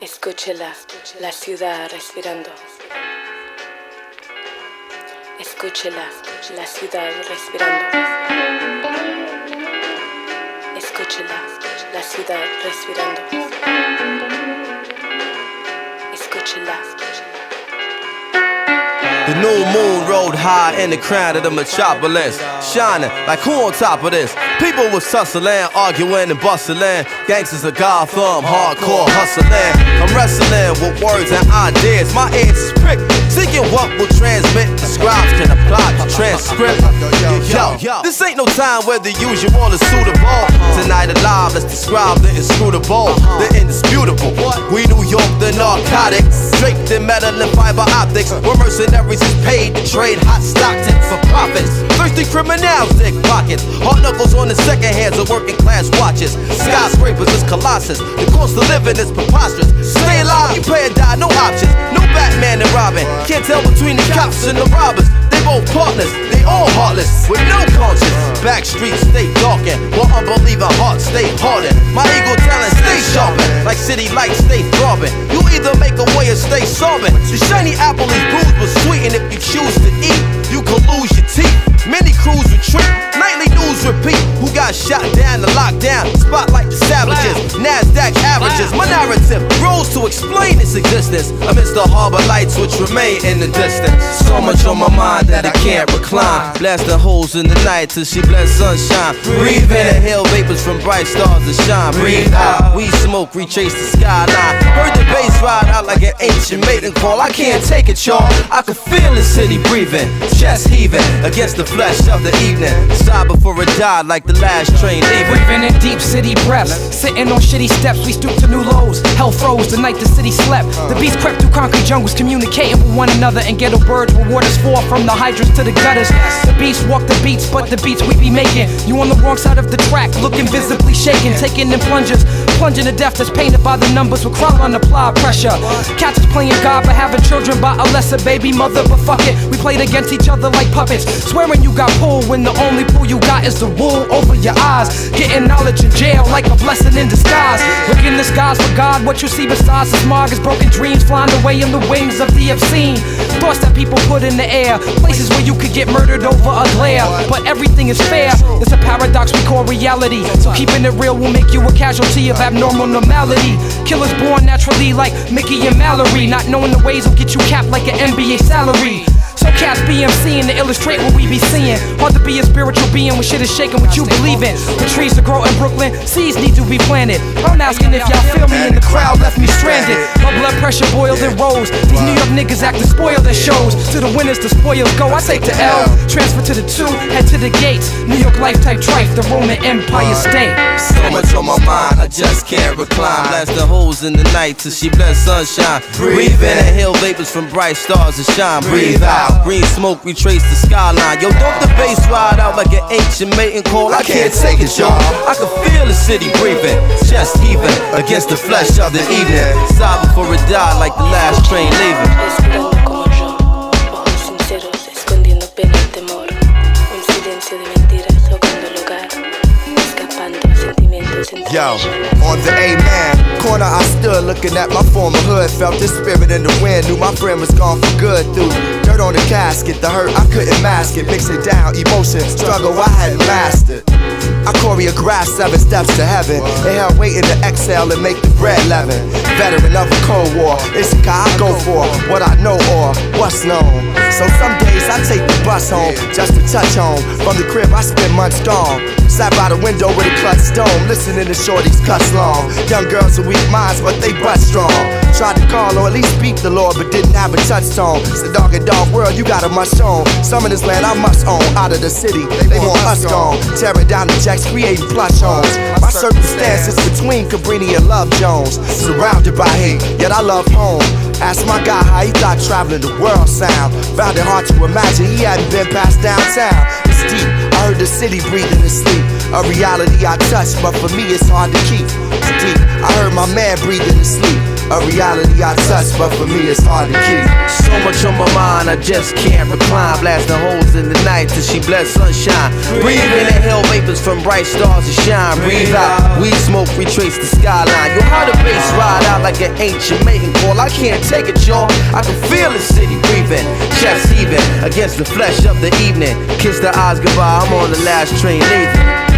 Escúchela, la ciudad respirando. Escúchela, la ciudad respirando. Escúchela, la ciudad respirando. Escúchela. The new moon rode high in the crown of the metropolis, shining like who on top of this? People was tussling, arguing and bustling. Gangsters of Gotham, hardcore hustling. I'm wrestling with words and ideas. My ears is pricked, seeking what will transmit. The scribes can apply to transcript. Yo, this ain't no time where the usual is suitable. Tonight alive, let's describe the inscrutable, the indisputable. We New York, the narcotics, draped in metal and fiber optics. We're mercenaries paid to trade hot Stockton for profits. Thirsty criminals dig pockets. Hard knuckles on the second hands of working class watches. Skyscrapers is colossus. The cost of living is preposterous. Stay alive, you pay or die, no options. No Batman and Robin. Can't tell between the cops and the robbers. They both partners, they all heartless, with no conscience. Back streets stay darkened, while unbelieving hearts stay hardened. My ego talent stay sharpened, like city lights stay throbbing. You either make a way or stay sobbing. The shiny apple is bruised but sweet, if you choose to eat, you can lose your teeth. Many crews retreat, nightly news repeat. Who got shot down the lockdown? Spotlight NASDAQ averages. My narrative grows to explain its existence amidst the harbor lights which remain in the distance. So much on my mind that I can't recline. Blasting holes in the night till she bless sunshine. Breathe in, the inhale vapors from bright stars that shine. Breathe out, we smoke, retrace the skyline. Heard the bass ride out like an ancient mating call. I can't take it, y'all. I can feel the city breathing, chest heaving against the flesh of the evening. Sigh before it died like the last train leaving. Breathing in deep city breaths, sitting on shitty steps, we stoop to new lows. Hell froze the night the city slept. The beast crept through concrete jungles, communicating with one another, and ghetto birds where waters for from the hydrants to the gutters. The beast walk the beats, but the beats we be making. You on the wrong side of the track, looking visibly shaken, taking in plungers, plunging to death that's painted by the numbers with crowd on apply pressure. Cats is playing God, but having children by a lesser baby mother. But fuck it, we played against each other like puppets. Swearing you got pulled when the only pull you got is the wool over your eyes. Getting knowledge in jail like a blessing in disguise. Look in the skies for God, what you see besides the smog is broken dreams flying away in the wings of the obscene. Thoughts that people put in the air, places where you could get murdered over a glare. But everything is fair, it's a paradox we call reality. So keeping it real will make you a casualty of abnormal normality. Killers born naturally like Mickey and Mallory. Not knowing the ways will get you capped like an NBA salary. So cats BMCing to illustrate what we be seeing. Hard to be a spiritual being when shit is shaking what you believe in. The trees to grow in Brooklyn, seeds need to be planted. I'm asking if y'all feel me and the crowd left me stranded. My blood pressure boiled and rose. These New York niggas acting spoiled at shows. To the winners, the spoils go. I take the L, transfer to the two, head to the gates. New York life type trife, the Roman Empire state. So much on my mind, I just can't recline. Blast the holes in the night till she bless sunshine. Breathe in, the inhale vapors from bright stars that shine. Breathe out, green smoke retrace the skyline. Yo, don't the bass ride out like an ancient mating call. I can't take it, y'all. I can feel the city breathing, chest heaving against the flesh of the evening. Sigh before it died like the last train leaving. Yo, on the A-man corner, I stood looking at my former hood. Felt the spirit in the wind, knew my friend was gone for good. Through dirt on the casket, the hurt I couldn't mask it. Mix it down, emotion, struggle I hadn't mastered. I choreographed seven steps to heaven. Inhale, waiting to exhale and make the bread leaven. Veteran of a cold war, it's a guy I go for what I know or what's known. So some days I take the bus home just to touch home. From the crib, I spend months gone. Sat by the window with a clutch stone, listening to shorties cuss long. Young girls with weak minds, but they butt strong. Tried to call or at least speak the Lord, but didn't have a touchstone. It's the dog and dog world, you got a must own. Some of this land I must own. Out of the city, they want us gone. Tearing down the jacks, creating plush homes. My circumstances between Cabrini and Love Jones. Surrounded by hate, yet I love home. Asked my guy how he thought traveling the world sound. Found it hard to imagine he hadn't been past downtown. Deep, I heard the city breathing in sleep. A reality I touch, but for me it's hard to keep. Deep, I heard my man breathing in sleep. A reality I touch, but for me it's hard to keep. So much on my mind, I just can't recline. Blasting holes in the night till she bless sunshine. Breathe in, the hell vapors from bright stars that shine. Breathe out, we smoke, retrace the skyline. Yo, how the bass ride out like an ancient mating call. I can't take it, y'all. I can feel the city breathing, chest heaving against the flesh of the evening. Kiss the eyes goodbye, I'm on the last train leaving.